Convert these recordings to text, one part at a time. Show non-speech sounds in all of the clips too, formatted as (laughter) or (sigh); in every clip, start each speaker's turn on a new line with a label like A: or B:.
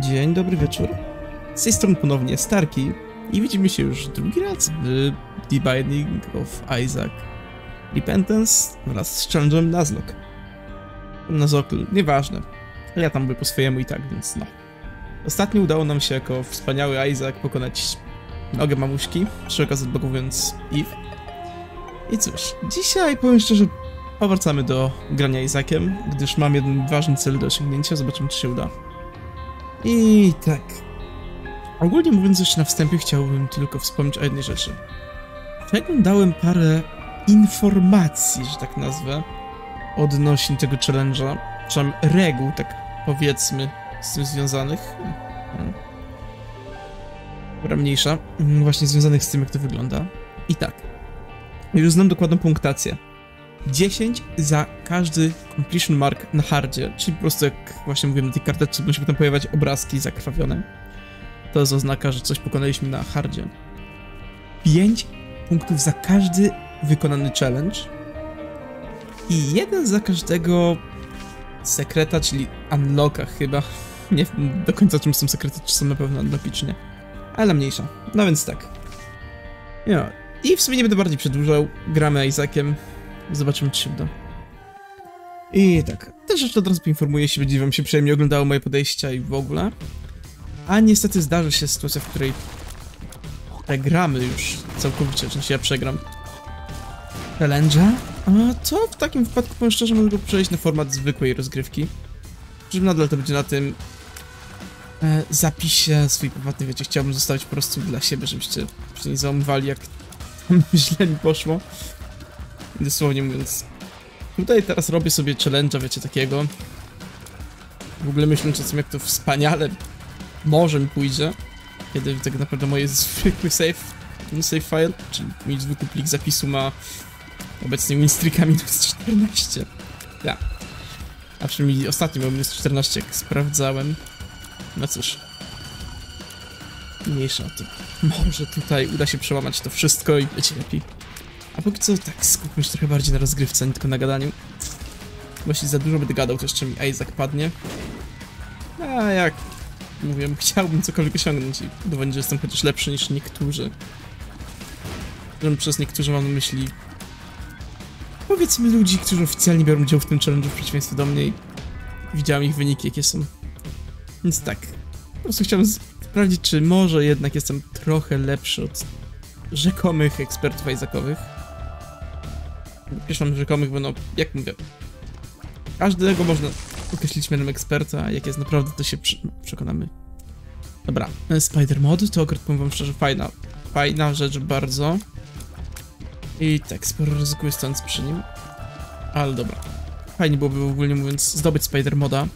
A: Dzień dobry wieczór. Z tej strony ponownie Starki i widzimy się już drugi raz w The Binding of Isaac Repentance wraz z challenge'em Nuzlocke. Nuzlocke, nieważne. Ja tam byłem po swojemu i tak, więc no. Ostatnio udało nam się jako wspaniały Isaac pokonać nogę mamuśki, przy okazji odblokowując Eve. I cóż, dzisiaj powiem szczerze, powracamy do grania Isaakiem, gdyż mam jeden ważny cel do osiągnięcia, zobaczymy czy się uda. I tak. Ogólnie mówiąc jeszcze na wstępie chciałbym tylko wspomnieć o jednej rzeczy. Przeglądałem parę informacji, że tak nazwę, odnośnie tego challenge'a, czy reguł, tak powiedzmy, z tym związanych. Hmm. Dobra, mniejsza. Mm, Właśnie związanych z tym, jak to wygląda. I tak. Już znam dokładną punktację. 10 za każdy completion mark na hardzie, czyli po prostu jak właśnie mówiłem na tej karteczce, będą się tam pojawiać obrazki zakrwawione. To jest oznaka, że coś pokonaliśmy na hardzie. 5 punktów za każdy wykonany challenge i jeden za każdego sekreta, czyli unlocka chyba. Nie wiem do końca czym są sekrety, czy są na pewno unlocki, czy nie. Ale mniejsza. No więc tak. Ja. I w sumie nie będę bardziej przedłużał. Gramy Isaakiem. Zobaczymy, czy się uda. I tak, też jeszcze od razu poinformuję, jeśli będzie wam się przyjemnie oglądało moje podejścia i w ogóle. A niestety zdarzy się sytuacja, w której przegramy już całkowicie, sensie ja przegram challenge'a, a to w takim wypadku, powiem szczerze, mogę przejść na format zwykłej rozgrywki. Że nadal to będzie na tym e, zapisie swój prywatny, wiecie, chciałbym zostawić po prostu dla siebie, żebyście się nie załamywali, jak (laughs) źle mi poszło. Dosłownie mówiąc. Tutaj teraz robię sobie challenge'a, wiecie, takiego. W ogóle myśląc o tym, jak to wspaniale może mi pójdzie. Kiedy tak naprawdę moje (laughs) zwykły save, ten save file, czyli mój zwykły plik zapisu ma obecnie winstreaka minus 14. Ja. A przynajmniej ostatni miał minus 14, jak sprawdzałem. No cóż. Mniejsza o tym. Może tutaj uda się przełamać to wszystko i będzie lepiej. A póki co tak skupmy się trochę bardziej na rozgrywce, nie tylko na gadaniu. Bo jeśli za dużo będę gadał, to jeszcze mi Isaac padnie. A jak mówię, (laughs) chciałbym cokolwiek osiągnąć i udowodnić, że jestem chociaż lepszy niż niektórzy. Przez niektórzy mam na myśli powiedzmy ludzi, którzy oficjalnie biorą udział w tym challenge'u w przeciwieństwie do mnie i widziałem ich wyniki jakie są. Więc tak, po prostu chciałem sprawdzić, czy może jednak jestem trochę lepszy od rzekomych ekspertów Isaacowych. Piszą rzekomych, bo no, jak mówię, każdego można określić mianem eksperta, a jak jest naprawdę, to się przekonamy. Dobra, Spider Mod to akurat powiem wam szczerze, fajna, fajna rzecz bardzo. I tak, sporo ryzykuję stąd przy nim. Ale dobra. Fajnie byłoby ogólnie mówiąc zdobyć Spider Moda.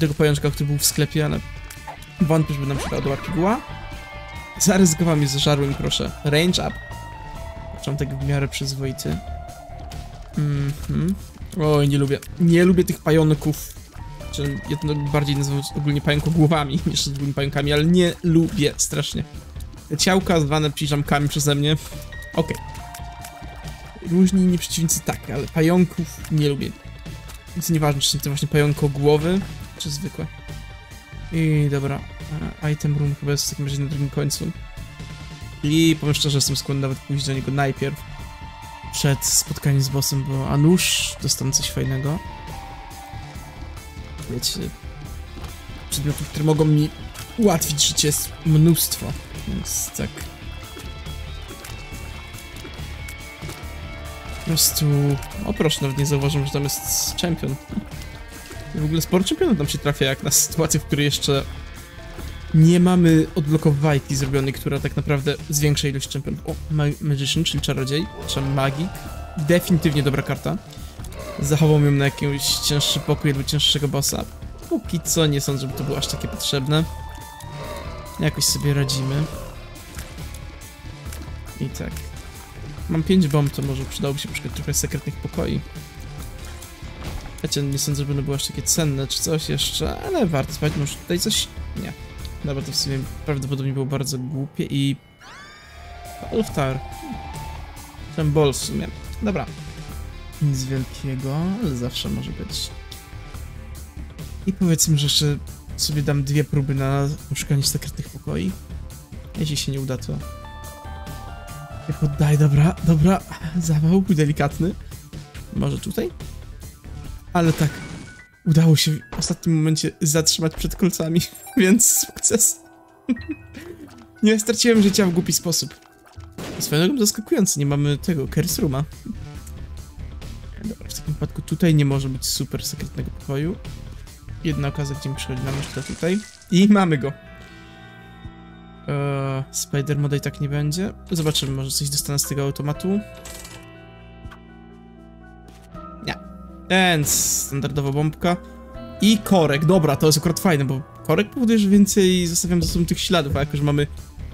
A: Tego pajączka, który był w sklepie, ale wątpię, żeby nam do piguła. Zaryzykowałem i zażarłem, proszę. Range up. Początek w miarę przyzwoity. Mhm. Oj, nie lubię. Nie lubię tych pająków. Czy jedno bardziej nazywam ogólnie pająkogłowami (laughs) niż ogólnie pająkami, ale nie lubię strasznie. Ciałka zwane piżamkami przeze mnie. Okej. Okay. Różni inni tak, ale pająków nie lubię. Więc nieważne, czy to właśnie pająkogłowy, czy zwykłe. I dobra, item room chyba jest w takim razie na drugim końcu. I powiem szczerze, jestem skłonny nawet pójść do niego najpierw. Przed spotkaniem z bossem, bo a nuż dostanę coś fajnego. Wiecie, przedmiotów, które mogą mi ułatwić życie jest mnóstwo, więc tak. Po prostu... O proszę, nawet nie zauważyłem, że tam jest champion. W ogóle sporo czempionów nam się trafia, jak na sytuację, w której jeszcze nie mamy odblokowajki zrobionej, która tak naprawdę zwiększa ilość czempionów. O, ma Magician, czyli czarodziej, czy magik. Definitywnie dobra karta. Zachowam ją na jakiś cięższy pokój albo cięższego bossa. Póki co nie sądzę, żeby to było aż takie potrzebne. Jakoś sobie radzimy. I tak. Mam 5 bomb, to może przydałoby się poszukać trochę sekretnych pokoi. Wiecie, nie sądzę, żeby one były aż takie cenne czy coś jeszcze, ale warto spać, może tutaj coś... Nie. Dobra, to w sumie prawdopodobnie było bardzo głupie i... Alftar. Ten bol w sumie. Dobra. Nic wielkiego, ale zawsze może być. I powiedzmy, że jeszcze sobie dam dwie próby na poszukanie sekretnych pokoi. Jeśli się nie uda, to... Nie poddaj, dobra, dobra. Zawał był delikatny. Może tutaj? Ale tak, udało się w ostatnim momencie zatrzymać przed kolcami, (laughs) więc sukces. (laughs) nie straciłem życia w głupi sposób. Swoją drogą zaskakujący, nie mamy tego, Curse Rooma. Dobra, w takim wypadku tutaj nie może być super sekretnego pokoju. Jedna okazja, gdzie mi przychodzi na myśl, to tutaj. I mamy go. Eee, Spider Moda i tak nie będzie. Zobaczymy, może coś dostanę z tego automatu. Nie. Więc standardowa bombka. I korek. Dobra, to jest akurat fajne, bo korek powoduje, że więcej zostawiam za sobą tych śladów, a jak już mamy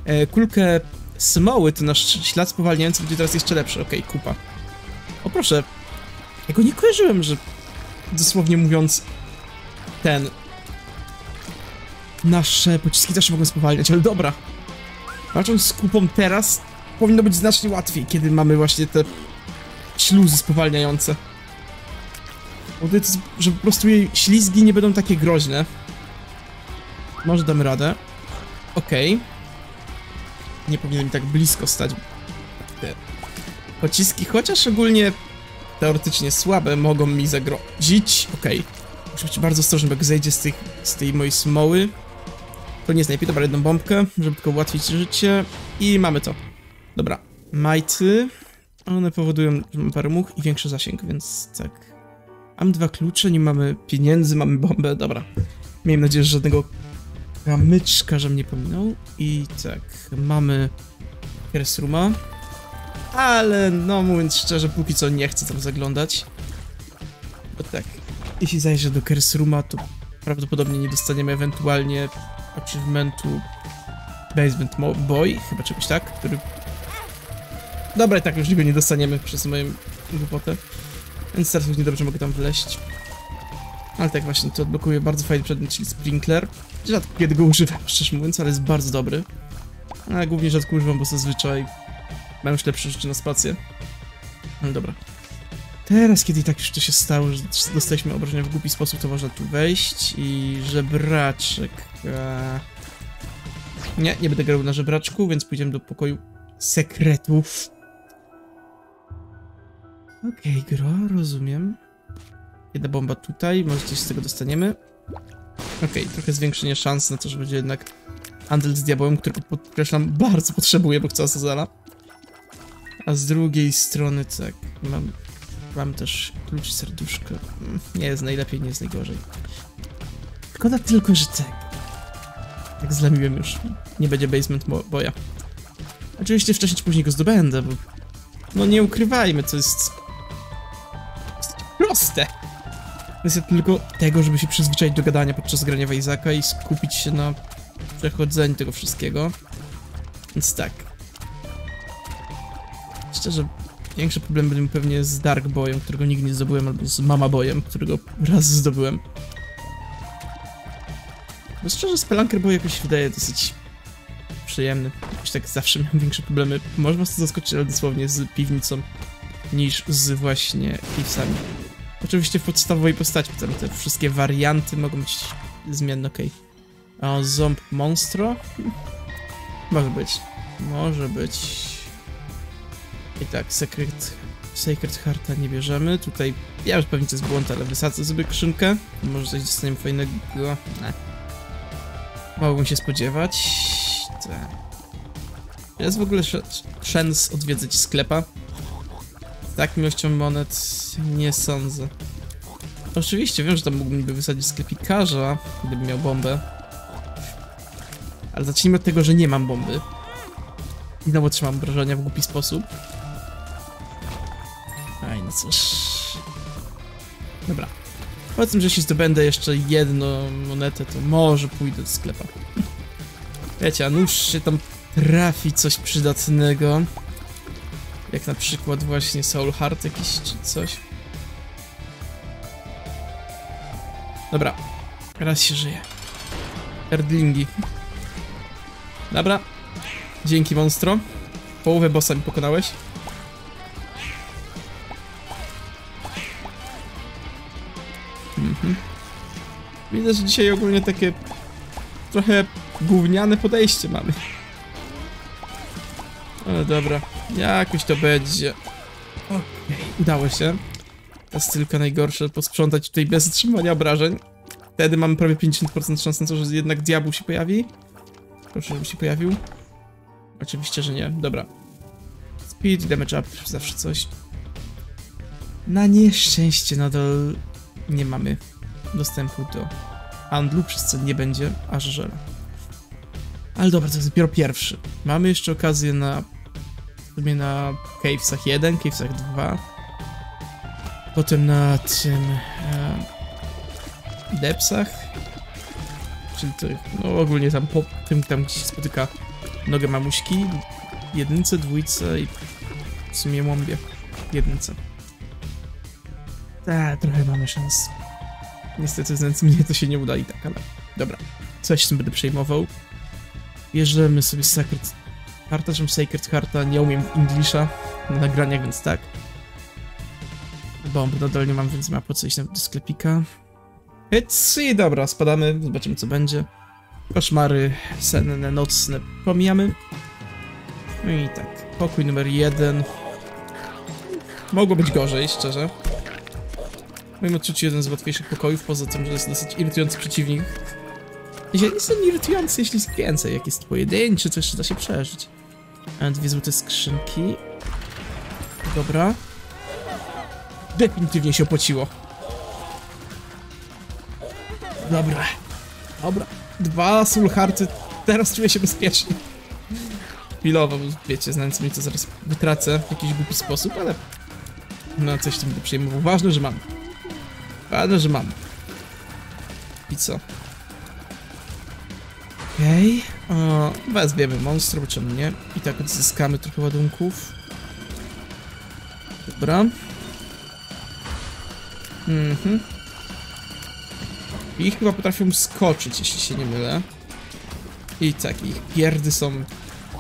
A: e, kulkę smoły, to nasz ślad spowalniający będzie teraz jeszcze lepszy. Okej, okay, kupa. O proszę. Ja go nie kojarzyłem, że dosłownie mówiąc ten... Nasze pociski też mogą spowalniać, ale dobra. Walcząc z kupą teraz, powinno być znacznie łatwiej, kiedy mamy właśnie te śluzy spowalniające. Powoduje to, że po prostu jej ślizgi nie będą takie groźne. Może damy radę. Okej. Okay. Nie powinien mi tak blisko stać. Te pociski, chociaż ogólnie teoretycznie słabe, mogą mi zagrozić. Okej. Okay. Muszę być bardzo ostrożny, bo jak zejdzie z, tych, z tej mojej smoły, to nie snajpi. Dobra, jedną bombkę, żeby tylko ułatwić życie. I mamy to. Dobra. Majty. One powodują, że mamy parę much i większy zasięg, więc tak. Mam dwa klucze, nie mamy pieniędzy, mamy bombę. Dobra. Miejmy nadzieję, że żadnego kamyczka, że mnie pominął. I tak, mamy Kersruma. Ale no mówiąc szczerze, póki co nie chcę tam zaglądać. Bo tak, jeśli zajrzę do Kersruma, to prawdopodobnie nie dostaniemy ewentualnie achievementu Basement Boy, chyba czegoś tak, który... Dobra, i tak już go nie dostaniemy przez moją głupotę. Więc teraz już niedobrze mogę tam wleść. Ale tak właśnie, to odblokuje bardzo fajny przedmiot, czyli Sprinkler. Rzadko kiedy go używam, (laughs) szczerze mówiąc, ale jest bardzo dobry. A głównie rzadko używam, bo zazwyczaj mam już lepsze rzeczy na spację. Ale dobra. Teraz, kiedy i tak już to się stało, że dostaliśmy obrażenia w głupi sposób, to można tu wejść i żebraczek. Eee... Nie, nie będę grał na żebraczku, więc pójdziemy do pokoju sekretów. Okej, okay, gro, rozumiem. Jedna bomba tutaj, może coś z tego dostaniemy. Okej, okay, trochę zwiększenie szans na to, że będzie jednak handel z diabłem, którego podkreślam bardzo potrzebuję, bo chcę Azazela. A z drugiej strony tak, mam, mam też klucz serduszka. Mm, nie jest najlepiej, nie jest najgorzej. Szkoda tylko, że tak. Tak zlamiłem już. Nie będzie basement boja. Oczywiście wcześniej czy później go zdobędę, bo... No nie ukrywajmy, to jest... proste! Kwestia tylko tego, żeby się przyzwyczaić do gadania podczas grania w i skupić się na przechodzeniu tego wszystkiego. Więc tak. Szczerze, większy problem będzie pewnie z Dark Boyem, którego nigdy nie zdobyłem, albo z Mama Boyem, którego raz zdobyłem. Bo szczerze, Spelunker Boy jakoś wydaje dosyć przyjemny. Jakoś tak zawsze miałem większe problemy, może was to zaskoczyć, ale dosłownie z piwnicą, niż z właśnie Thiefsami. Oczywiście w podstawowej postaci, potem te wszystkie warianty mogą być zmienne, okej. Okay. O, Zomb Monstro? (laughs) Może być. Może być. I tak, Secret, Sacred Hearta nie bierzemy. Tutaj, ja już pewnie to jest błąd, ale wysadzę sobie skrzynkę. Może coś dostaniemy fajnego. Nie. Mogłbym się spodziewać. Tak. Jest w ogóle szans odwiedzać sklepa? Z taką ilością monet nie sądzę. Oczywiście wiem, że tam mógłbym niby wysadzić sklepikarza, gdybym miał bombę. Ale zacznijmy od tego, że nie mam bomby. I znowu trzymam obrażenia w głupi sposób. Aj, no cóż. Dobra. Powiedzmy, że jeśli zdobędę jeszcze jedną monetę, to może pójdę do sklepa. Wiecie, a nuż się tam trafi coś przydatnego. Jak na przykład właśnie Soul Heart jakiś czy coś. Dobra. Raz się żyje. Erdlingi. Dobra. Dzięki, monstro. Połowę bossa mi pokonałeś. Mhm. Widzę, że dzisiaj ogólnie takie trochę gówniane podejście mamy. Ale dobra, jakoś to będzie. Okej, udało się. Teraz tylko najgorsze, posprzątać tutaj bez otrzymania obrażeń. Wtedy mamy prawie 50% szans na to, że jednak diabeł się pojawi. Proszę, żeby się pojawił. Oczywiście, że nie. Dobra. Speed, damage up, zawsze coś. Na nieszczęście nadal nie mamy dostępu do handlu, przez co nie będzie aż żela. Ale dobra, to jest dopiero pierwszy. Mamy jeszcze okazję na sumie na Cavesach 1, Cavesach 2. Potem na tym e, Depsach. Czyli to, no ogólnie tam po tym, tam gdzie się spotyka nogę mamuśki. Jedynce, dwójce i w sumie łąbie. Jedynce. Tak, trochę mamy szans. Niestety z mnie to się nie uda i tak, ale dobra. Coś z tym będę przejmował. Bierzemy sobie Sacred Hearta, żebym Sacred Hearta nie umiem Englisha na nagraniach, więc tak. Bomb nadal nie mam, więc ma po co iść do sklepika. Hyc i dobra, spadamy, zobaczymy co będzie. Koszmary senne, nocne pomijamy. No i tak, pokój numer jeden. Mogło być gorzej, szczerze. W moim odczuciu jeden z łatwiejszych pokojów, poza tym, że jest dosyć irytujący przeciwnik. Jeśli jest on irytujący, jeśli jest więcej, jak jest pojedynczy, to jeszcze da się przeżyć. Dwie złote skrzynki. Dobra. Definitywnie się opłaciło. Dobra. Dobra. Dwa soulhearty. Teraz czuję się bezpiecznie. Chwilowo, wiecie, znając mnie to zaraz wytracę w jakiś głupi sposób, ale... No, coś tym będę przejmował. Ważne, że mam. Ważne, że mam. I co? Okej. Okay. Wezwiemy monstro, bo czemu nie? I tak odzyskamy trochę ładunków. Dobra. Mhm. I chyba potrafią skoczyć, jeśli się nie mylę. I tak, ich pierdy są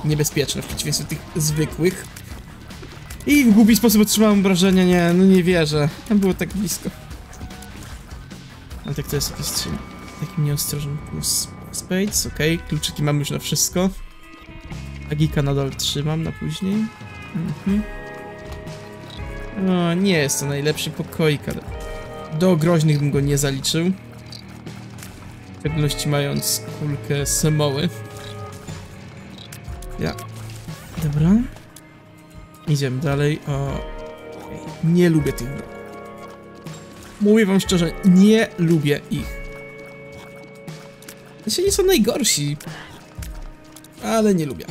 A: niebezpieczne w przeciwieństwie tych zwykłych. I w głupi sposób otrzymałem wrażenie, nie, no nie wierzę. Było tak blisko. Ale tak to jest jakiś. Takim nieostrożnym plus spades. Okay. Kluczyki mam już na wszystko. Agika nadal trzymam na później. Mhm. Nie jest to najlepszy pokoik, ale do groźnych bym go nie zaliczył. W szczególności mając kulkę semoły. Ja. Dobra. Idziemy dalej. O. Nie lubię tych. Mówię wam szczerze, nie lubię ich. Znaczy nie są najgorsi. Ale nie lubię.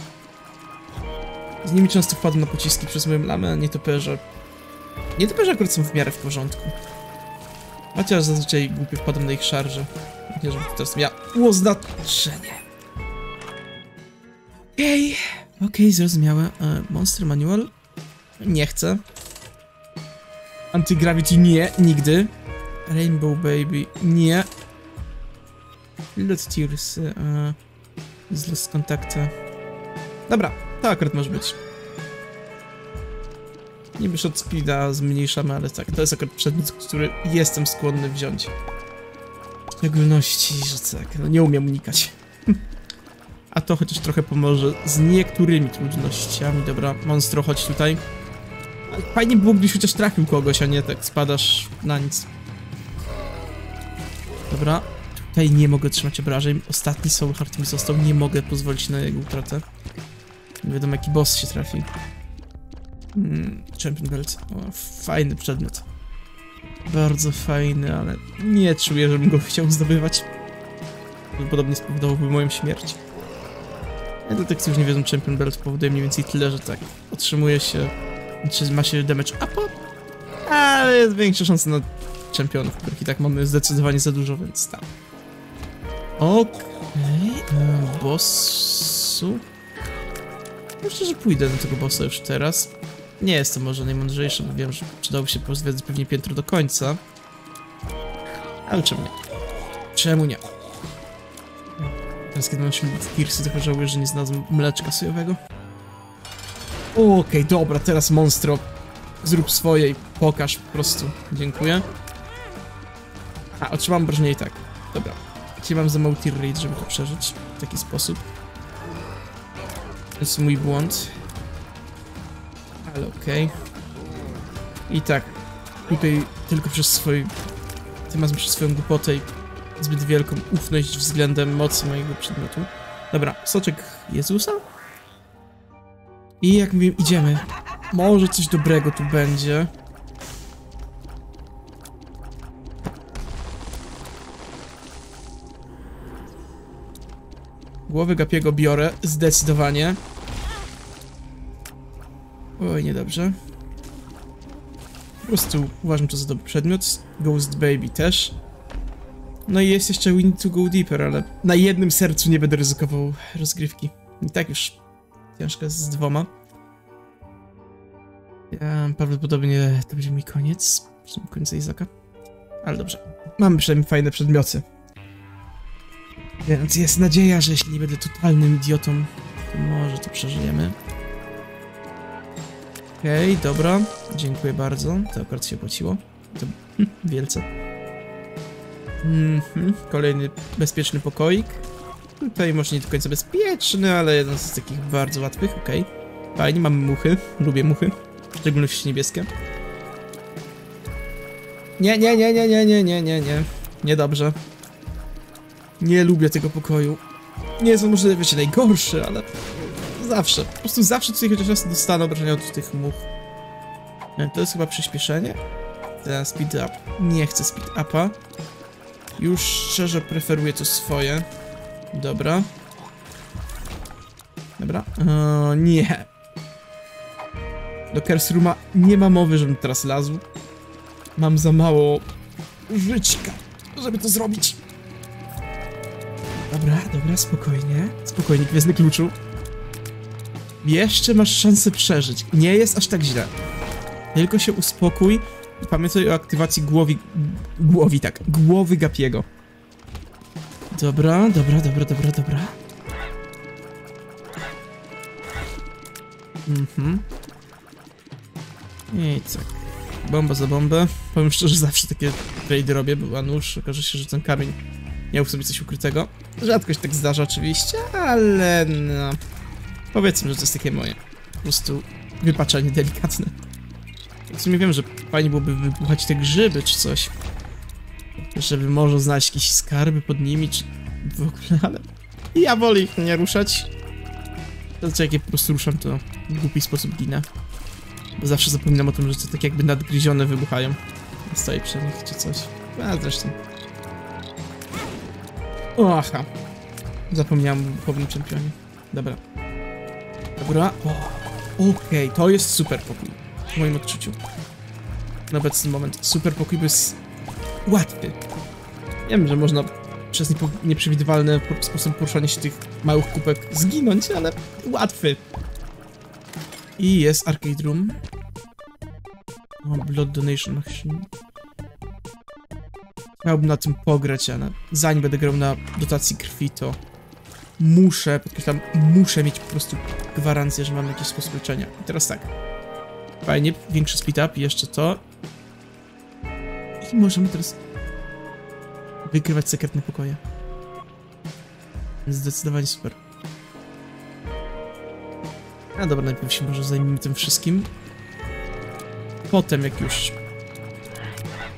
A: Z nimi często wpadam na pociski przez moją lamę, a nietoperze. Nietoperze akurat są w miarę w porządku. Chociaż zazwyczaj głupio wpadam na ich szarże. Nie, żeby teraz miało znaczenie. Okej, okay. okej, okay, zrozumiałe. E, Monster Manual? Nie chcę. Anti-Gravity nie, nigdy. Rainbow Baby nie. Lot Tears e, z Lost Contacta. Dobra, to akurat może być. Niby shot speeda zmniejszamy, ale tak, to jest akurat przedmiot, który jestem skłonny wziąć. W szczególności, że tak, no nie umiem unikać. (laughs) A to chociaż trochę pomoże z niektórymi trudnościami. Dobra, monstro, chodź tutaj. Fajnie było, gdybyś chociaż trafił kogoś, a nie tak spadasz na nic. Dobra, tutaj nie mogę trzymać obrażeń. Ostatni Soul Heart mi został, nie mogę pozwolić na jego utratę. Nie wiadomo jaki boss się trafi. Hmm, Champion Belt. O, fajny przedmiot. Bardzo fajny, ale nie czuję, żebym go chciał zdobywać. Podobnie spowodowałby moją śmierć. Ja do tych, którzy nie wiedzą, Champion Belt powoduje mniej więcej tyle, że tak, otrzymuje się, czy ma się damage upa, ale jest większa szansa na czempionów, których i tak mamy zdecydowanie za dużo, więc tak. Okej, okay. bossu. Myślę, że pójdę do tego bossa już teraz. Nie jest to może najmądrzejsze, bo wiem, że przydałoby się pozwiedzać pewnie piętro do końca. Ale czemu nie? Czemu nie? Teraz kiedy mam się Kirsy, tylko żałuję, że nie znalazłem mleczka sojowego. Okej, okay, dobra, teraz monstro. Zrób swoje i pokaż po prostu. Dziękuję. A, otrzymam obrażenie i tak. Dobra. Gdzie mam za mały tier rate, żeby to przeżyć w taki sposób. To jest mój błąd. Ale okej. I tak, tutaj tylko przez swój... Ty masz przez swoją głupotę i zbyt wielką ufność względem mocy mojego przedmiotu. Dobra, soczek Jezusa? I jak mówiłem, idziemy. Może coś dobrego tu będzie. Głowy Gapiego biorę, zdecydowanie. Oj, niedobrze. Po prostu uważam to za dobry przedmiot. Ghost Baby też. No i jest jeszcze We Need to Go Deeper, ale na jednym sercu nie będę ryzykował rozgrywki. I tak już ciężko z dwoma. Ja, prawdopodobnie to będzie mi koniec. Koniec Izaka. Ale dobrze. Mamy przynajmniej fajne przedmioty. Więc jest nadzieja, że jeśli nie będę totalnym idiotą, to może to przeżyjemy. Okej, okay, dobra. Dziękuję bardzo. To akurat się płaciło. To (laughs) wielce. Mhm, kolejny bezpieczny pokoik. Tutaj może nie do końca bezpieczny, ale jeden z takich bardzo łatwych, okej. Okay. Fajnie, mamy muchy. Lubię muchy. W szczególności niebieskie. Nie, nie, nie, nie, nie, nie, nie, nie, nie. Niedobrze. Nie lubię tego pokoju. Nie jest on może, wiecie, najgorszy, ale... Zawsze. Po prostu zawsze tutaj chociaż raz dostanę obrażenia od tych much. To jest chyba przyspieszenie? Teraz speed up. Nie chcę speed upa. Już szczerze preferuję to swoje. Dobra. Dobra. O, nie. Do Kersruma nie ma mowy, żebym teraz lazł. Mam za mało żyćka, żeby to zrobić. Dobra, dobra, spokojnie. Spokojnie, gwiezdny kluczu. Jeszcze masz szansę przeżyć. Nie jest aż tak źle. Tylko się uspokój i pamiętaj o aktywacji głowi... Głowi, tak. Głowy Gapiego. Dobra, dobra, dobra, dobra, dobra. Mhm. I tak. Bomba za bombę. Powiem szczerze, zawsze takie trade robię, bo nóż, okaże się, że ten kamień miał w sobie coś ukrytego. Rzadko się tak zdarza oczywiście, ale no... Powiedzmy, że to jest takie moje. Po prostu wypaczenie delikatne. W sumie wiem, że fajnie byłoby wybuchać te grzyby czy coś. Żeby może znaleźć jakieś skarby pod nimi, czy w ogóle, ale... Ja wolę ich nie ruszać. To jak je po prostu ruszam, to w głupi sposób ginę. Bo zawsze zapominam o tym, że to tak jakby nadgryzione wybuchają. Stoję przy nich czy coś. A zresztą. O, aha. Zapomniałem o wybuchowym czempionie. Dobra. Dobra. Okej, okay, to jest super pokój. W moim odczuciu. Na obecny moment. Super pokój, jest łatwy. Wiem, że można przez nieprzewidywalny sposób poruszania się tych małych kupek zginąć, ale łatwy. I jest Arcade Room. O, Blood Donation Machine. Chciałbym na tym pograć, ale zanim będę grał na dotacji krwi, to muszę, podkreślam, muszę mieć po prostu gwarancję, że mam jakiś sposób leczenia. I teraz tak. Fajnie, większy speed up, jeszcze to. I możemy teraz wykrywać sekretne pokoje. Zdecydowanie super. A dobra, najpierw się może zajmijmy tym wszystkim. Potem, jak już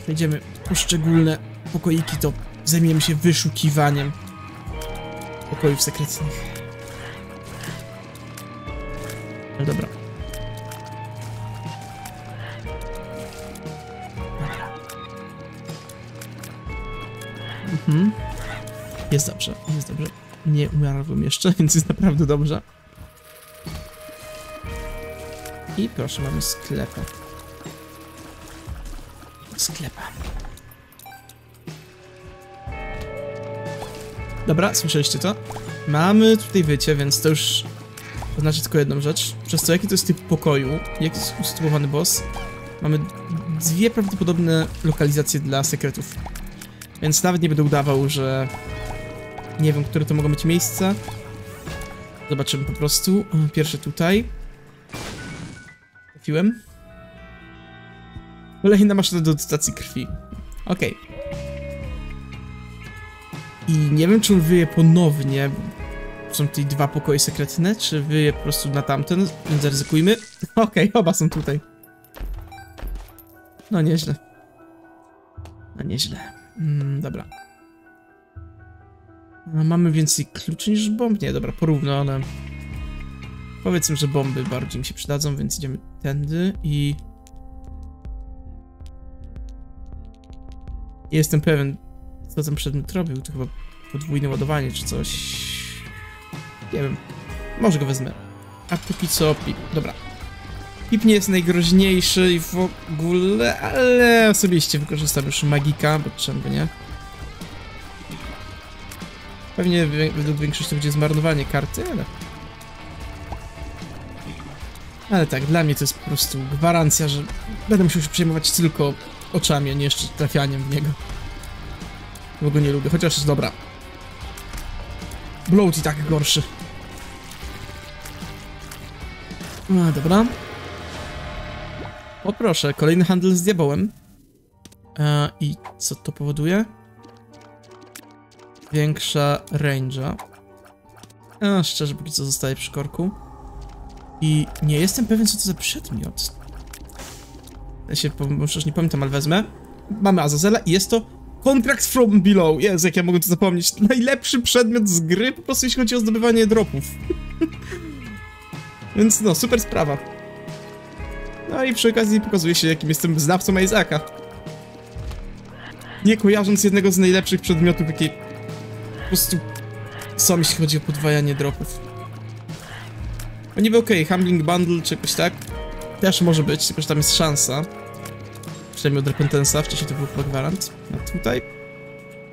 A: przejdziemy poszczególne pokoiki, to zajmiemy się wyszukiwaniem pokojów sekretnych. No dobra. Mhm. Jest dobrze, jest dobrze. Nie umarłem jeszcze, (laughs) więc jest naprawdę dobrze. I proszę, mamy sklepę. Dobra, słyszeliście to? Mamy tutaj wycie, więc to już oznacza tylko jedną rzecz. Przez to, jaki to jest typ pokoju, jaki jest usytuowany boss, mamy dwie prawdopodobne lokalizacje dla sekretów. Więc nawet nie będę udawał, że nie wiem, które to mogą być miejsca. Zobaczymy po prostu. Pierwsze tutaj. Trafiłem. Kolejna maszyna do dotacji krwi. Okej. Okay. I nie wiem, czy on wyje ponownie. Są tutaj dwa pokoje sekretne, czy wyje po prostu na tamten, więc zaryzykujmy. (laughs) Okej, oba są tutaj. No nieźle. No nieźle. Mm, dobra. No, mamy więcej kluczy niż bomb? Nie, dobra, porówno one. Powiedzmy, że bomby bardziej mi się przydadzą, więc idziemy tędy i... Jestem pewien, co ten przedmiot robił. To chyba podwójne ładowanie czy coś. Nie wiem. Może go wezmę. A póki co pip. Dobra. Pip nie jest najgroźniejszy w ogóle, ale osobiście wykorzystam już magika, bo czemu nie? Pewnie według większości to będzie zmarnowanie karty, ale... Ale tak, dla mnie to jest po prostu gwarancja, że będę musiał się przejmować tylko oczami, a nie jeszcze trafianiem w niego. Bo go nie lubię, chociaż jest dobra. Bloat i tak gorszy. No, dobra. O proszę, kolejny handel z diabołem. E, I co to powoduje? Większa range'a. A, szczerze, póki co zostaje przy korku. I nie jestem pewien, co to za przedmiot. Ja się, już nie pamiętam, ale wezmę. Mamy Azazela i jest to Contract from Below. Jezu, jak ja mogę to zapomnieć. Najlepszy przedmiot z gry, po prostu jeśli chodzi o zdobywanie dropów. (laughs) Więc no, super sprawa. No i przy okazji pokazuje się, jakim jestem znawcą Isaaca. Nie kojarząc jednego z najlepszych przedmiotów, jakie po prostu są, jeśli chodzi o podwajanie dropów. No niby okej, okay, Humbling Bundle czy jakoś tak. Też może być, tylko że tam jest szansa. Przynajmniej od Repentance'a, wcześniej to był chyba gwarant. A tutaj...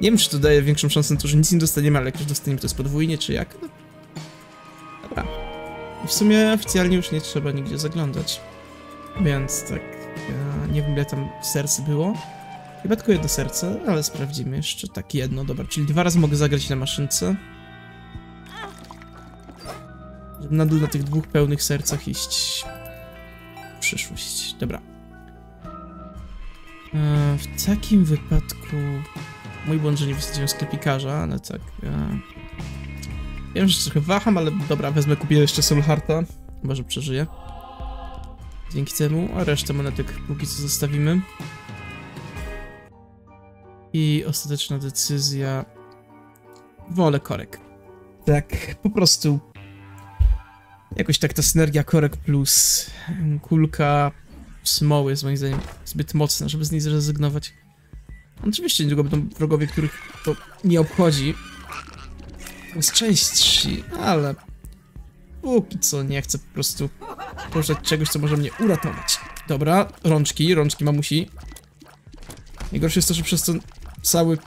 A: Nie wiem, czy to daje większą szansę na to, że nic nie dostaniemy, ale jak już dostaniemy, to jest podwójnie, czy jak? No. Dobra. I w sumie oficjalnie już nie trzeba nigdzie zaglądać. Więc tak... Ja nie wiem, ile tam serc było. Chyba tylko jedno serce, ale sprawdzimy jeszcze. Tak, jedno, dobra. Czyli dwa razy mogę zagrać na maszynce. Żeby nadal na tych dwóch pełnych sercach iść w przyszłość. Dobra. E, w takim wypadku... Mój błąd, że nie wysadziłem sklepikarza, ale tak... E... Wiem, że trochę waham, ale dobra, wezmę, kupię jeszcze Soulhearta. Chyba, że przeżyję. Dzięki temu, a resztę monetek póki co zostawimy. I ostateczna decyzja... Wolę korek. Tak, po prostu... Jakoś tak ta synergia korek plus kulka smoły jest moim zdaniem zbyt mocna, żeby z niej zrezygnować. Oczywiście niedługo będą wrogowie, których to nie obchodzi. Jest części, ale póki co nie chcę po prostu poruszać czegoś, co może mnie uratować. Dobra, rączki, rączki mamusi. Najgorsze jest to, że przez to cały...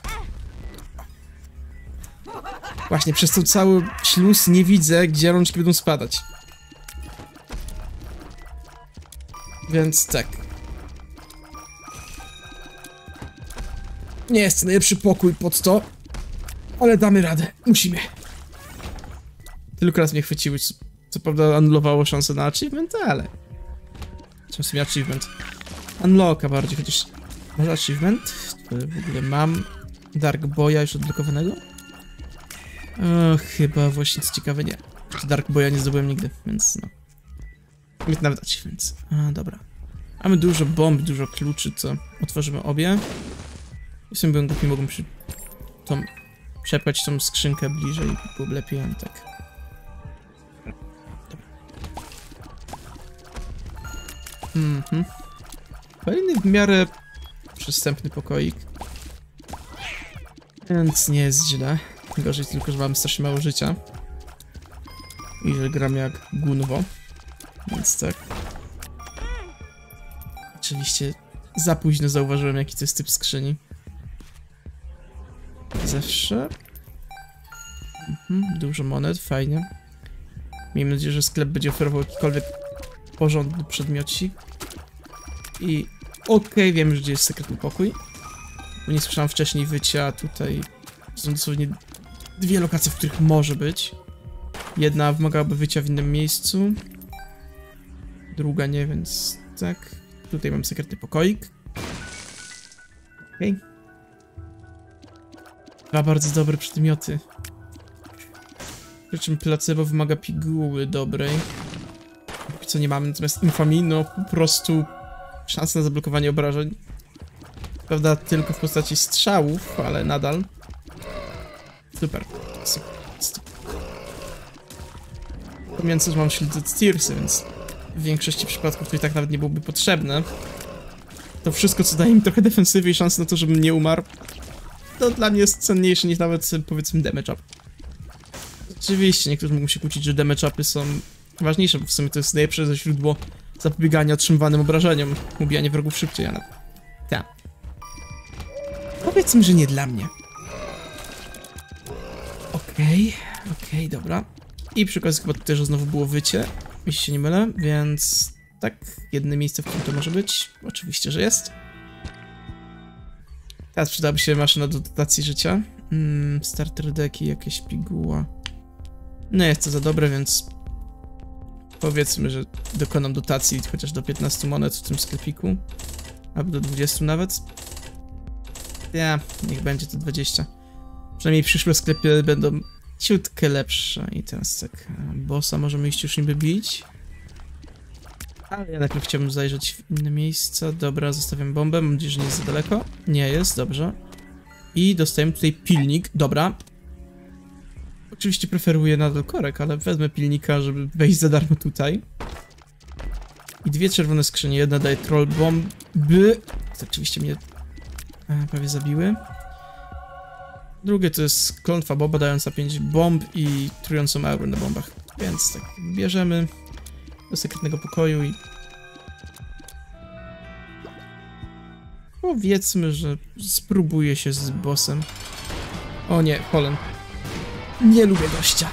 A: Właśnie, przez to cały śluz nie widzę, gdzie rączki będą spadać. Więc tak. Nie jest najlepszy pokój pod to, ale damy radę. Musimy. Tylko raz mnie chwyciły, co, prawda anulowało szansę na achievement, ale... Czym sobie achievement? Unlocka bardziej, chociaż... Może achievement? W ogóle mam Dark Boya już odblokowanego? O, chyba właśnie, co ciekawe, nie. Dark Boya nie zdobyłem nigdy, więc no. Mieć nawet achievements. A, dobra. Mamy dużo bomb, dużo kluczy, co otworzymy obie. Sobie byłem głupi, mogłem przy... tą... przepchać tą skrzynkę bliżej, byłoby lepiej, tak. Mhm. Kolejny w miarę przystępny pokoik. Więc nie jest źle. Gorzej tylko, że mam strasznie mało życia. I że gram jak gunwo. Więc tak. Oczywiście za późno zauważyłem, jaki to jest typ skrzyni. Zawsze. Mhm, dużo monet, fajnie. Miejmy nadzieję, że sklep będzie oferował jakikolwiek porządny przedmiocik. I okej, okay, wiem już, gdzie jest sekretny pokój. Bo nie słyszałem wcześniej wycia, tutaj są dosłownie dwie lokacje, w których może być. Jedna wymagałaby wycia w innym miejscu. Druga nie, więc tak. Tutaj mam sekretny pokoik. Okej. Okay. Dwa bardzo dobre przedmioty. Przy czym placebo wymaga piguły dobrej. Co nie mamy, natomiast infamii, no po prostu szansa na zablokowanie obrażeń. Prawda, tylko w postaci strzałów, ale nadal. Super. Super. Że mam Shielded Tearsy, więc w większości przypadków to i tak nawet nie byłoby potrzebne. To wszystko, co daje mi trochę defensywy i szansę na to, żebym nie umarł, to dla mnie jest cenniejsze niż nawet, powiedzmy, damage up. Oczywiście, niektórzy mogą się kłócić, że damage upy są ważniejsze, bo w sumie to jest najlepsze źródło zapobiegania otrzymywanym obrażeniom, ubijanie wrogów szybciej, ale... Tak. Powiedzmy, że nie dla mnie. Okej, okay, okej, okay, dobra. I przy okazji chyba też znowu było wycie, jeśli się nie mylę, więc tak, jedno miejsce, w którym to może być. Oczywiście, że jest. Teraz przydałaby się maszyna do dotacji życia. Mm, starter deki, jakieś piguła. No jest to za dobre, więc powiedzmy, że dokonam dotacji chociaż do 15 monet w tym sklepiku. Albo do 20 nawet. Ja, niech będzie to 20. Przynajmniej przyszłe sklepy będą ciutkę lepsze. I teraz tak, bossa możemy iść już niby bić. Ale ja najpierw chciałbym zajrzeć w inne miejsca. Dobra, zostawiam bombę. Mam nadzieję, że nie jest za daleko. Nie jest, dobrze. I dostajemy tutaj pilnik. Dobra. Oczywiście preferuję nadal korek, ale wezmę pilnika, żeby wejść za darmo tutaj. I dwie czerwone skrzynie. Jedna daje troll bomby. To oczywiście mnie e, prawie zabiły. Drugie to jest klątwa boba dająca 5 bomb i trującą aurę na bombach. Więc tak, bierzemy do sekretnego pokoju i... Powiedzmy, że spróbuję się z bossem. O nie, Polen. Nie lubię gościa.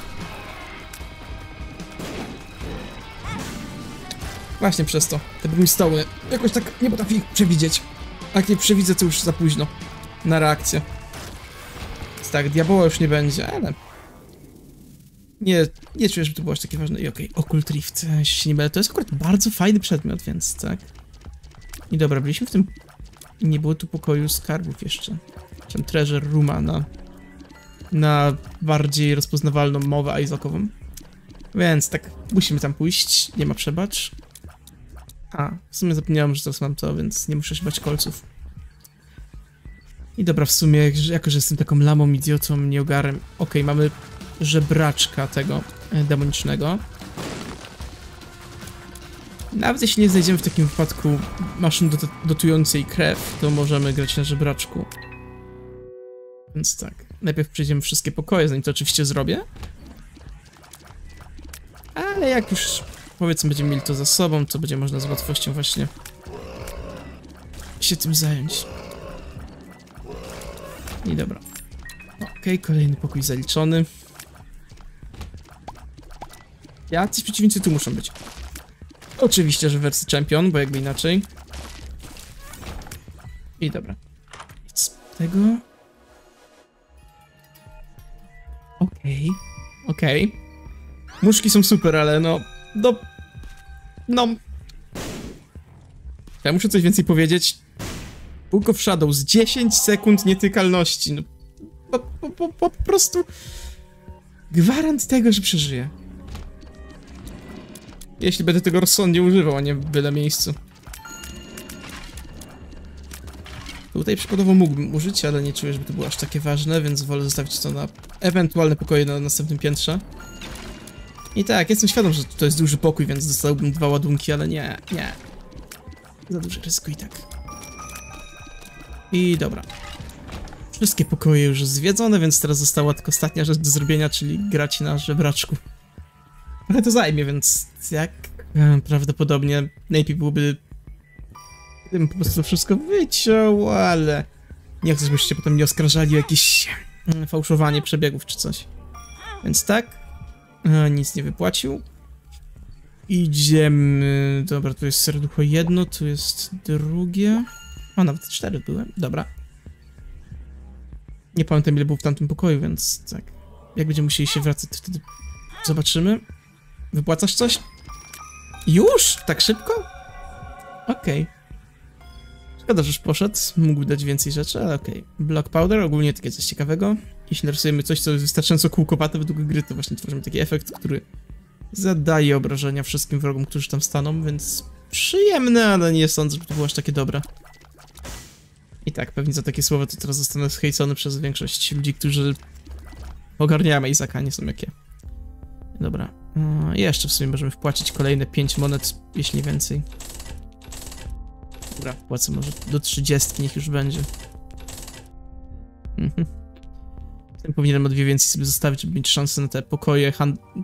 A: Właśnie przez to. Te brimstoły jakoś tak nie potrafię ich przewidzieć. Jak nie przewidzę, to już za późno. Na reakcję. Tak, diaboła już nie będzie, ale nie, nie czuję, żeby to było aż takie ważne. I okej, okay, Occult Rift, jeśli się nie mylę, to jest akurat bardzo fajny przedmiot, więc tak. I dobra, byliśmy w tym... Nie było tu pokoju skarbów jeszcze. Czy treasure rooma na... Na bardziej rozpoznawalną mowę Isaacową. Więc tak, musimy tam pójść, nie ma przebacz. A, w sumie zapomniałem, że teraz mam to, więc nie muszę się bać kolców. I dobra, w sumie, jako że jestem taką lamą, idiotą, nieogarem, okay, mamy żebraczka tego e, demonicznego. Nawet jeśli nie znajdziemy w takim wypadku maszyn dot dotującej krew, to możemy grać na żebraczku. Więc tak, najpierw przejdziemy wszystkie pokoje, zanim to oczywiście zrobię. Ale jak już powiedzmy będziemy mieli to za sobą, to będzie można z łatwością właśnie się tym zająć. I dobra. Okay, kolejny pokój zaliczony. Jacyś przeciwnicy tu muszą być. Oczywiście, że wersji champion, bo jakby inaczej. I dobra. Nic z tego. Okej. Okay. Okej. Okay. Muszki są super, ale no... No... No... Ja muszę coś więcej powiedzieć. Book of Shadows. 10 sekund nietykalności. No... Po, po, po, po prostu... Gwarant tego, że przeżyję. Jeśli będę tego rozsądnie używał, a nie w byle miejscu. Tutaj przykładowo mógłbym użyć, ale nie czuję, żeby to było aż takie ważne, więc wolę zostawić to na ewentualne pokoje na następnym piętrze. I tak, jestem świadom, że to jest duży pokój, więc dostałbym dwa ładunki, ale nie, nie. Za duże ryzyko i tak. I dobra. Wszystkie pokoje już zwiedzone, więc teraz została tylko ostatnia rzecz do zrobienia, czyli grać na żebraczku. Ale to zajmie, więc jak e, prawdopodobnie najlepiej byłoby gdybym po prostu wszystko wyciął, ale nie chcę, żebyście potem nie oskarżali o jakieś mm, fałszowanie przebiegów czy coś. Więc tak, e, nic nie wypłacił. Idziemy... Dobra, tu jest serducho jedno, tu jest drugie. O, nawet cztery były. Dobra. Nie pamiętam ile było w tamtym pokoju, więc tak. Jak będziemy musieli się wracać, to wtedy zobaczymy. Wypłacasz coś? Już? Tak szybko? Okej. Okay. Szkoda, że już poszedł, mógł dać więcej rzeczy, ale okej. Block Powder, ogólnie takie coś ciekawego. Jeśli narysujemy coś, co jest wystarczająco kółkowate według gry, to właśnie tworzymy taki efekt, który zadaje obrażenia wszystkim wrogom, którzy tam staną, więc przyjemne, ale nie sądzę, że to było aż takie dobre. I tak, pewnie za takie słowa to teraz zostanę zhejcony przez większość ludzi, którzy ogarniają Izaka, nie są jakie. Dobra, e, jeszcze w sumie możemy wpłacić kolejne 5 monet, jeśli więcej. Dobra, płacę może do 30, niech już będzie. Mhm. Tym powinienem o dwie więcej sobie zostawić, żeby mieć szansę na te pokoje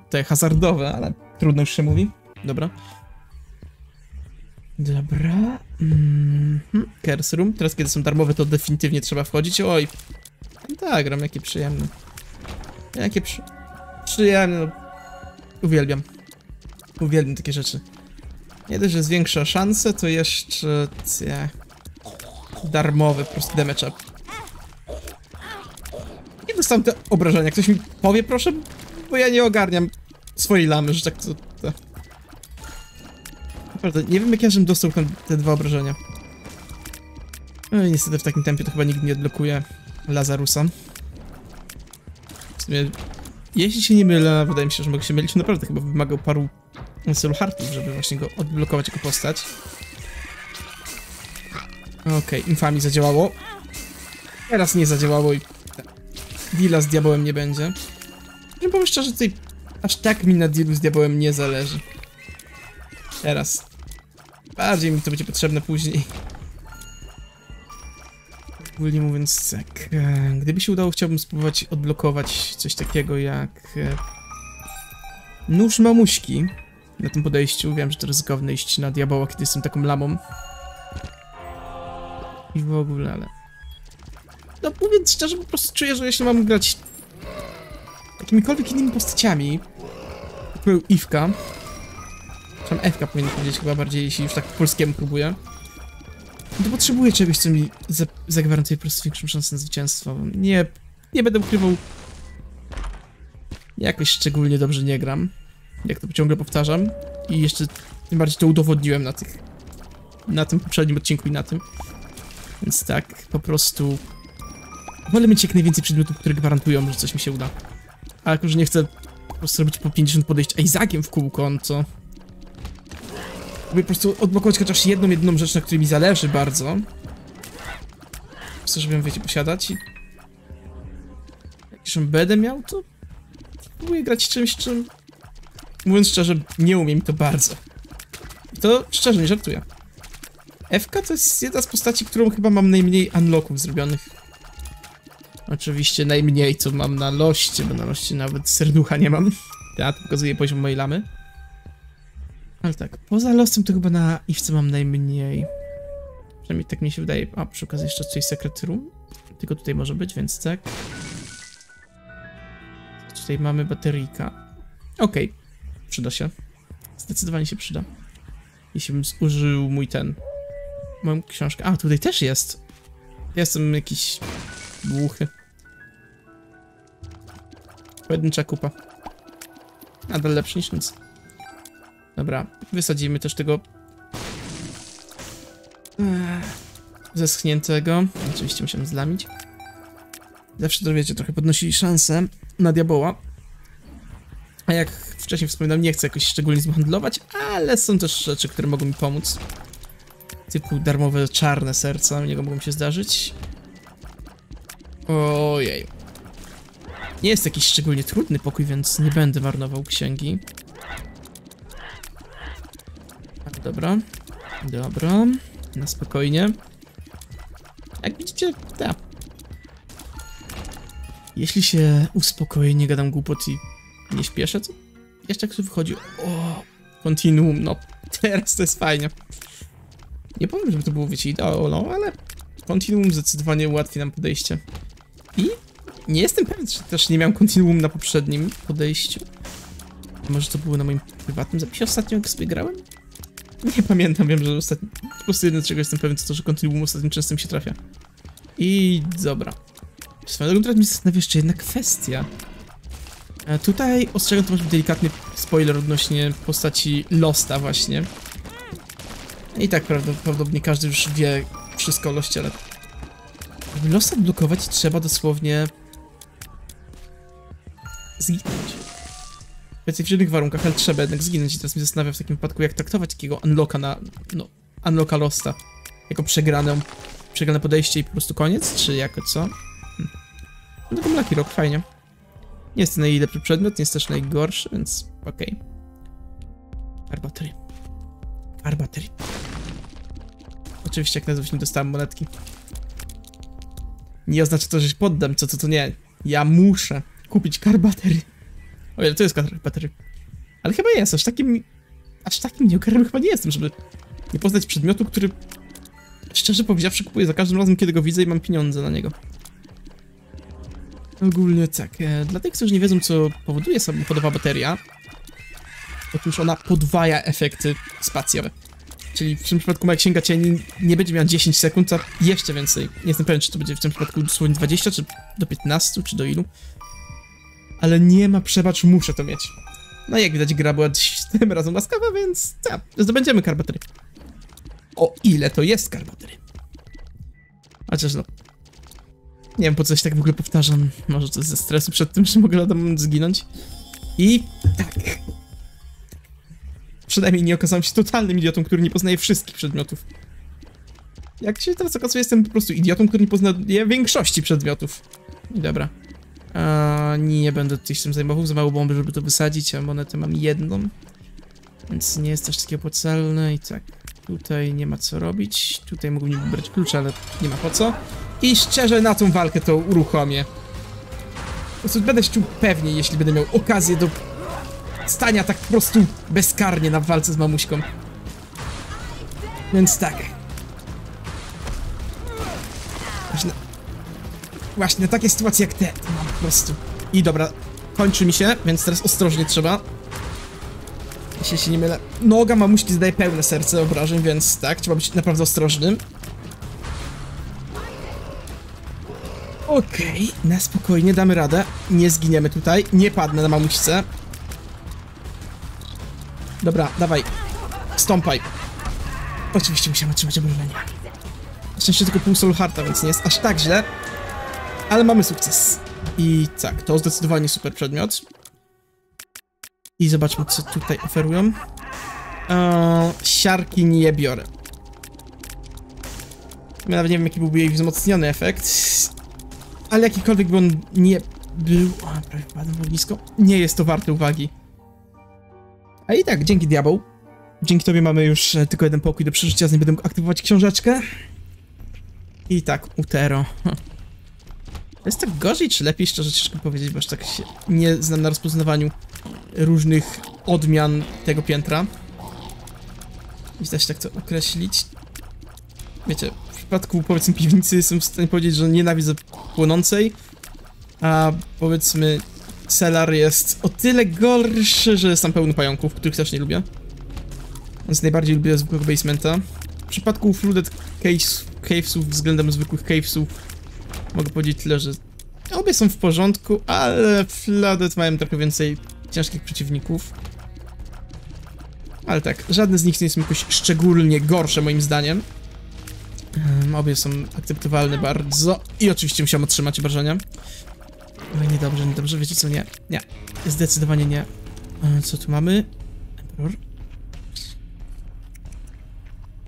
A: te hazardowe, ale trudno już się mówi. Dobra. Dobra. Mhm. Curse Room. Teraz, kiedy są darmowe, to definitywnie trzeba wchodzić. Oj. Tak, gram, jakie przyjemne. Jakie przy... przyjemne. Uwielbiam. Uwielbiam takie rzeczy. Nie dość, że zwiększa szanse, to jeszcze... Cie, darmowy po prostu damage up. Nie dostałem te obrażenia. Ktoś mi powie, proszę? Bo ja nie ogarniam swojej lamy, że tak to... Naprawdę, nie wiem jak ja żebym dostał tam te dwa obrażenia. No i niestety w takim tempie to chyba nigdy nie odblokuje Lazarusa. W sumie, jeśli się nie mylę, wydaje mi się, że mogę się mylić, naprawdę chyba wymagał paru Soul Heartów, żeby właśnie go odblokować jako postać. Okej, okay, infami zadziałało. Teraz nie zadziałało i... Deala z diabełem nie będzie. Że powiem szczerze, tutaj aż tak mi na dealu z diabełem nie zależy. Teraz. Bardziej mi to będzie potrzebne później. Ogólnie mówiąc, tak. e, Gdyby się udało, chciałbym spróbować odblokować coś takiego jak... e, Nóż mamuśki. Na tym podejściu. Wiem, że to ryzykowne iść na diaboła, kiedy jestem taką lamą. I w ogóle, ale... No mówiąc szczerze, po prostu czuję, że jeśli mam grać jakimikolwiek innymi postaciami, taką Iwka, tam Ewka powinien powiedzieć chyba bardziej, jeśli już tak po polskiemu próbuję, to potrzebuję czegoś, co mi za zagwarantuje po prostu większą szansę na zwycięstwo. Nie, nie będę ukrywał, jakoś szczególnie dobrze nie gram, jak to ciągle powtarzam i jeszcze tym bardziej to udowodniłem na tych, na tym poprzednim odcinku i na tym. Więc tak, po prostu wolę mieć jak najwięcej przedmiotów, które gwarantują, że coś mi się uda. A jako, że nie chcę po prostu robić po 50 podejść Isaaciem w kółko, no to... Lubię po prostu odblokować chociaż jedną, jedną rzecz, na której mi zależy bardzo. Chcę, żeby ją, wiecie, posiadać i... Jak już ją będę miał, to... Próbuję grać czymś, czym... Mówiąc szczerze, nie umiem to bardzo. I to szczerze, nie żartuję. FK to jest jedna z postaci, którą chyba mam najmniej unlocków zrobionych. Oczywiście najmniej, co mam na loście, bo na loście nawet serducha nie mam. Ja to pokazuje poziom mojej lamy. Ale tak, poza losem to chyba na Iwce mam najmniej. Przynajmniej tak mi się wydaje. A, przy okazji jeszcze coś Secret Room. Tylko tutaj może być, więc tak. Tutaj mamy bateryjka. Okej, okay. przyda się. Zdecydowanie się przyda. Jeśli bym zużył mój ten... Moją książkę. A, tutaj też jest. Jestem jakiś głuchy. Pojedyncza kupa. Nadal lepszy niż nic. Dobra, wysadzimy też tego zeschniętego. Oczywiście musimy zlamić. Zawsze to wiecie, trochę podnosi szanse na diaboła. A jak wcześniej wspominałem, nie chcę jakoś szczególnie z handlować, ale są też rzeczy, które mogą mi pomóc. Typu darmowe czarne serca, niego mogą się zdarzyć. Ojej. Nie jest jakiś szczególnie trudny pokój, więc nie będę marnował księgi. Dobra. Dobra. Na spokojnie. Jak widzicie, tak. Jeśli się uspokoję, nie gadam głupot i nie śpieszę, to jeszcze jak tu wychodzi... O, continuum, no (laughs) teraz to jest fajnie. Nie powiem, żeby to było, wiecie, idealno, ale continuum zdecydowanie ułatwi nam podejście. I nie jestem pewien, czy też nie miałem continuum na poprzednim podejściu. Może to było na moim prywatnym zapisie ostatnio, jak sobie grałem? (laughs) Nie pamiętam, wiem, że ostatnio... Po prostu jedno, czego jestem pewien, to to, że continuum ostatnio często mi się trafia. I dobra. Swoją drogą teraz mi zastanawia jeszcze jedna kwestia. E, tutaj ostrzegam, to może delikatny spoiler odnośnie postaci Losta właśnie. I tak prawdopodobnie każdy już wie, wszystko o loście, ale... Żeby los odblokować trzeba dosłownie... Zginąć. Specyficznych warunkach, ale trzeba jednak zginąć i teraz mnie zastanawia w takim wypadku, jak traktować takiego unlocka na... no... unlocka losta. Jako przegraną... przegrane podejście i po prostu koniec, czy jako co? Hm. No tylko Lucky Rock, fajnie. Nie jest to najlepszy przedmiot, nie jest też najgorszy, więc okej. Okay. Arbattery. Arbattery. Oczywiście jak nazwać nie dostałem monetki. Nie oznacza to, że się poddam, co to to nie. Ja muszę kupić karbatery. O ile to jest karbatery. Ale chyba jest, aż takim... Aż takim nieokarem chyba nie jestem, żeby nie poznać przedmiotu, który... Szczerze powiedziawszy kupuję za każdym razem, kiedy go widzę i mam pieniądze na niego. Ogólnie tak, e, dla tych, którzy nie wiedzą, co powoduje samochodowa bateria, otóż ona podwaja efekty spacjowe. Czyli w tym przypadku jak księga cieni nie będzie miała 10 sekund, a jeszcze więcej. Nie jestem pewien, czy to będzie w tym przypadku dosłownie 20, czy do 15, czy do ilu. Ale nie ma przebacz, muszę to mieć. No jak widać, gra była (laughs) tym razem łaskawa, więc tak, zdobędziemy karbatery. O ile to jest karbatery. Chociaż no... Nie wiem, po co się tak w ogóle powtarzam. Może jest ze stresu przed tym, że mogę lada zginąć. I tak, Przynajmniej nie okazałem się totalnym idiotą, który nie poznaje wszystkich przedmiotów. Jak się teraz okazuje, jestem po prostu idiotą, który nie poznaje większości przedmiotów. Dobra. Nie będę się tym zajmował, za mało bomby, żeby to wysadzić, a monetę mam jedną. Więc nie jest też takie opłacalne i tak. Tutaj nie ma co robić. Tutaj mógłbym wybrać klucze, ale nie ma po co. I szczerze na tą walkę to uruchomię. Po prostu będę się czuł pewnie, jeśli będę miał okazję do stania tak po prostu bezkarnie na walce z mamuśką. Więc tak. Właśnie, właśnie takie sytuacje jak te, mam po prostu. I dobra, kończy mi się, więc teraz ostrożnie trzeba. Jeśli się nie mylę. Noga mamuśki zdaje pełne serce obrażeń, więc tak, trzeba być naprawdę ostrożnym. Okej, okay, na spokojnie damy radę. Nie zginiemy tutaj, nie padnę na mamuśce. Dobra, dawaj. Stąpaj. Oczywiście musimy trzymać obrażenia. Na szczęście tylko pół soul hearta, więc nie jest aż tak źle. Ale mamy sukces. I tak, to zdecydowanie super przedmiot. I zobaczmy, co tutaj oferują. Eee, siarki nie biorę. Ja nawet nie wiem, jaki byłby jej wzmocniony efekt. Ale jakikolwiek by on nie był... O, prawie wpadłem w ognisko. Nie jest to warte uwagi. A i tak, dzięki diabeł. Dzięki tobie mamy już e, tylko jeden pokój do przeżycia, z nim będę aktywować książeczkę. I tak, utero. (laughs) Jest tak gorzej czy lepiej, szczerze ciężko powiedzieć, bo aż tak się nie znam na rozpoznawaniu różnych odmian tego piętra. I da się tak to określić. Wiecie, w przypadku powiedzmy piwnicy jestem w stanie powiedzieć, że nienawidzę płonącej, a powiedzmy Celar jest o tyle gorszy, że jest tam pełny pająków, których też nie lubię. Więc najbardziej lubię zwykłego basementa. W przypadku Flooded caves, Cavesów względem zwykłych Cavesów mogę powiedzieć tyle, że obie są w porządku, ale Flooded mają trochę więcej ciężkich przeciwników. Ale tak, żadne z nich nie są jakoś szczególnie gorsze moim zdaniem. Obie są akceptowalne bardzo. I oczywiście musiałem otrzymać obrażenia. Ale niedobrze, niedobrze, wiecie co, nie, nie, zdecydowanie nie. E, co tu mamy? Emperor.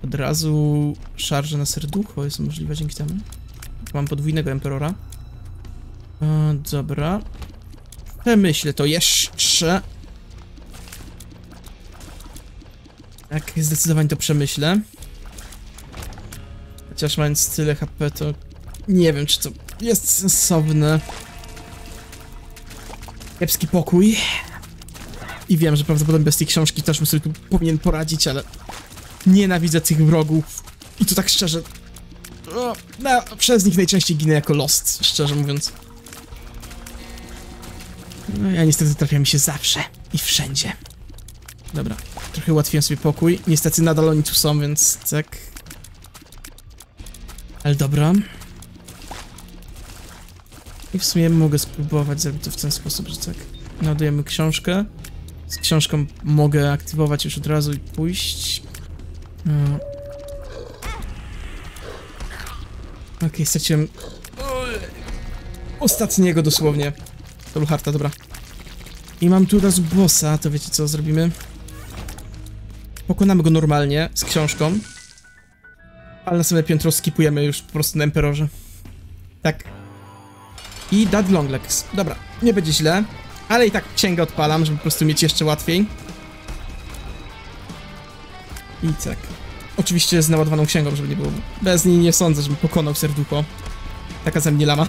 A: Od razu szarże na serducho jest możliwe dzięki temu. Mam podwójnego Emperora. E, dobra. Przemyślę to jeszcze. Tak, zdecydowanie to przemyślę. Chociaż mając tyle HP, to nie wiem, czy to jest sensowne. Kiepski pokój. I wiem, że prawdopodobnie bez tej książki też bym sobie tu powinien poradzić, ale nienawidzę tych wrogów. I to tak szczerze... no, przez nich najczęściej ginę jako Lost, szczerze mówiąc. No ja niestety trafiam mi się zawsze i wszędzie. Dobra, trochę ułatwiłem sobie pokój. Niestety nadal oni tu są, więc tak... Ale dobra. I w sumie mogę spróbować zrobić to w ten sposób, że tak nadajemy książkę. Z książką mogę aktywować już od razu i pójść. No. Okej, straciłem... Ostatniego dosłownie. To był dobra. I mam tu od razu bossa, to wiecie co zrobimy? Pokonamy go normalnie, z książką. Ale następne piętro skipujemy już po prostu na Emperorze. Tak. I Dad Longlegs. Dobra, nie będzie źle. Ale i tak księgę odpalam, żeby po prostu mieć jeszcze łatwiej. I tak. Oczywiście z naładowaną księgą, żeby nie było. Bez niej nie sądzę, żebym pokonał serducho. Taka ze mnie lama.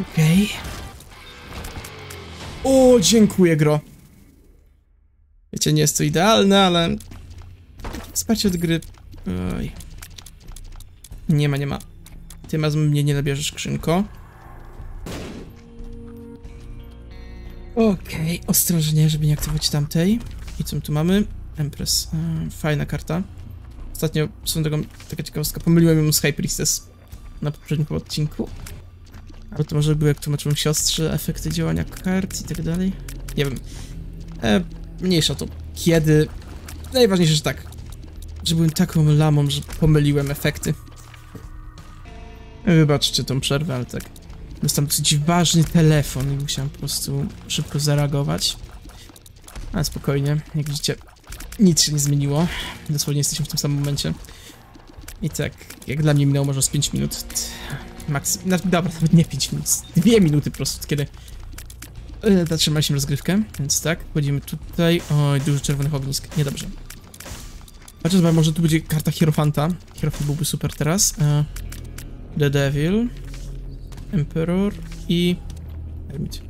A: Okej. O, dziękuję, gro. Wiecie, nie jest to idealne, ale... Wsparcie od gry... Oj. Nie ma, nie ma. Ty ma mnie nie nabierzesz, skrzynko. Okej, okay. ostrożnie, żeby nie aktywować tamtej. I co my tu mamy? Empress. Eee, fajna karta. Ostatnio, są tego taka ciekawostka, pomyliłem ją z High Priestess na poprzednim odcinku. Ale to może były jak tłumaczyłem siostrze, efekty działania kart i tak dalej. Nie wiem. E, mniejsza to. Kiedy... Najważniejsze, że tak. Że byłem taką lamą, że pomyliłem efekty. Wybaczcie tą przerwę, ale tak. Dostałem dosyć ważny telefon i musiałem po prostu szybko zareagować. Ale spokojnie, jak widzicie, nic się nie zmieniło. Dosłownie jesteśmy w tym samym momencie. I tak, jak dla mnie minęło może z 5 minut. Maks... Dobra, nawet nie 5 minut, 2 minuty po prostu, kiedy yy, zatrzymaliśmy rozgrywkę, więc tak, wchodzimy tutaj. Oj, dużo czerwonych ognisk, niedobrze. Chociaż może tu będzie karta Hierofanta. Hierofant byłby super teraz. The Devil. Emperor i... Hermit.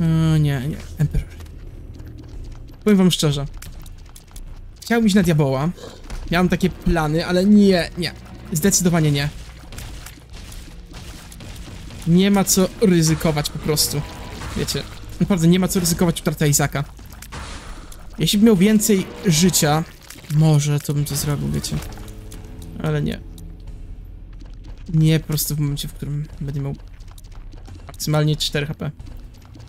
A: Uh, nie, nie, Emperor. Powiem wam szczerze. Chciałbym iść na diaboła. Miałem takie plany, ale nie, nie. Zdecydowanie nie. Nie ma co ryzykować po prostu. Wiecie, naprawdę nie ma co ryzykować utrata Izaka. Jeśli bym miał więcej życia, może to bym to zrobił, wiecie. Ale nie. Nie po prostu w momencie, w którym będę miał maksymalnie 4 HP.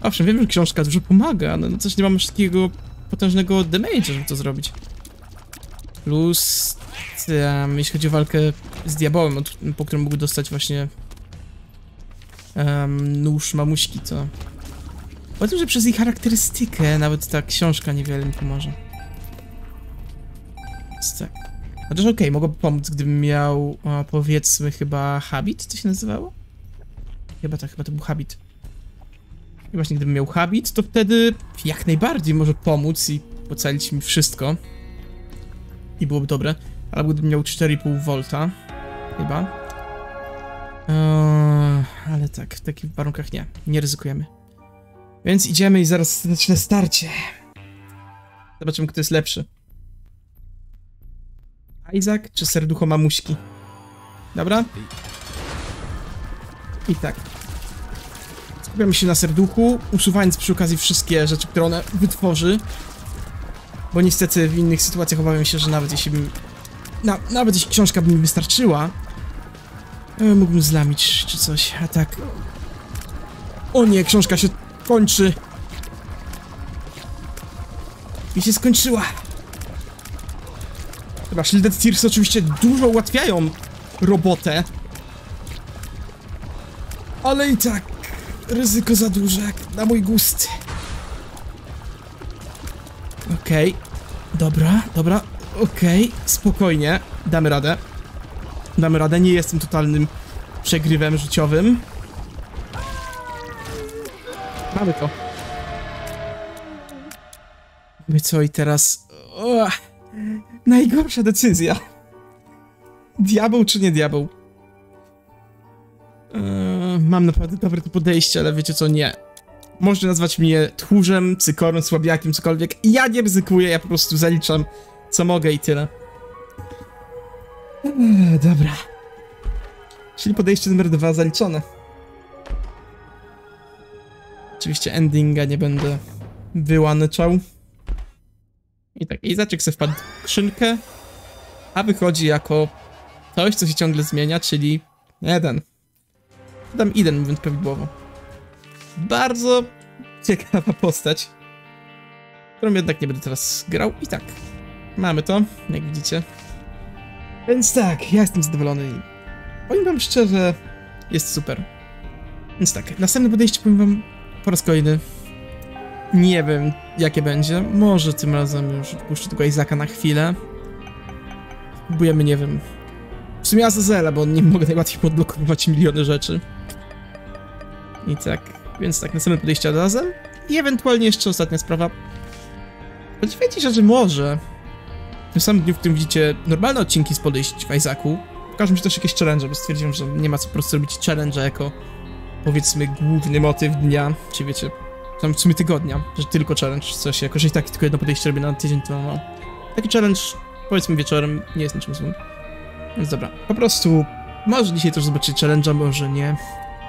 A: Owszem, wiem, że książka dużo pomaga, no też nie mam takiego potężnego damage, żeby to zrobić. Plus, um, jeśli chodzi o walkę z diabołem, po którym mógł dostać właśnie um, nóż mamuśki, to... O tym, że przez jej charakterystykę nawet ta książka niewiele mi pomoże. Więc tak. Chociaż okej, okay, mogłoby pomóc, gdybym miał, powiedzmy, chyba habit, to się nazywało? Chyba tak, chyba to był habit. I właśnie gdybym miał habit, to wtedy jak najbardziej może pomóc i ocalić mi wszystko. I byłoby dobre. Ale gdybym miał 4,5 V, chyba. Eee, ale tak, w takich warunkach nie. Nie ryzykujemy. Więc idziemy i zaraz zacznę starcie. Zobaczymy, kto jest lepszy. Isaac czy serducho mamuśki? Dobra? I tak. Skupiamy się na serduchu, usuwając przy okazji wszystkie rzeczy, które one wytworzy. Bo niestety w innych sytuacjach obawiam się, że nawet jeśli bym... Na, nawet jeśli książka by mi wystarczyła, mógłbym zlamić czy coś, a tak... O nie, książka się kończy. I się skończyła. Chyba Shielded Tears oczywiście dużo ułatwiają robotę. Ale i tak ryzyko za duże, na mój gust. Okej. Okay. Dobra, dobra. Okej, okay. spokojnie. Damy radę. Damy radę, nie jestem totalnym przegrywem życiowym. Mamy to. My co i teraz... Oh, najgorsza decyzja. Diabeł czy nie diabeł? Eee, mam naprawdę dobre to podejście, ale wiecie co, nie. Możecie nazwać mnie tchórzem, cykorem, słabiakiem, cokolwiek. Ja nie ryzykuję, ja po prostu zaliczam co mogę i tyle. Eee, dobra. Czyli podejście numer dwa zaliczone. Oczywiście endinga nie będę wyłanyczał. I tak, i zaczek sobie wpadł w skrzynkę, a wychodzi jako coś, co się ciągle zmienia, czyli jeden. Dam jeden, mówiąc prawidłowo. Bardzo ciekawa postać, którą jednak nie będę teraz grał. I tak, mamy to, jak widzicie. Więc tak, ja jestem zadowolony i powiem wam szczerze, jest super. Więc tak, następne podejście powiem wam po raz kolejny. Nie wiem, jakie będzie. Może tym razem już odpuszczę tego Izaka na chwilę. Próbujemy, nie wiem. W sumie Azazela, bo nie mogę najłatwiej podblokować miliony rzeczy. I tak, więc tak, następne podejście Azazel. I ewentualnie jeszcze ostatnia sprawa. Podziwiajcie się, że może w tym samym dniu, w którym widzicie normalne odcinki z podejść w Isaacu, pokażą się też jakieś challenge, bo stwierdziłem, że nie ma co po prostu robić challenge jako powiedzmy główny motyw dnia, czy wiecie, tam w sumie tygodnia, że tylko challenge coś, jako że i tak tylko jedno podejście robię na tydzień, to no, taki challenge powiedzmy wieczorem nie jest niczym złym. Więc dobra, po prostu może dzisiaj też zobaczyć challenge'a, może nie.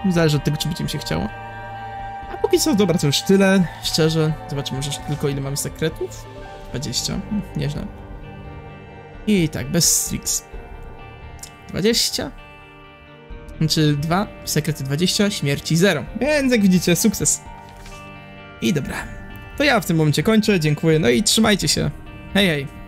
A: Zależy od tego, czy będzie mi się chciało. A póki co, dobra, to już tyle, szczerze. Zobaczymy może jeszcze tylko ile mamy sekretów. 20, hm, nieźle. I tak, bez Strix. 20. Znaczy 2, sekrety 20, śmierci 0. Więc jak widzicie, sukces. I dobra. To ja w tym momencie kończę, dziękuję, no i trzymajcie się. Hej, hej.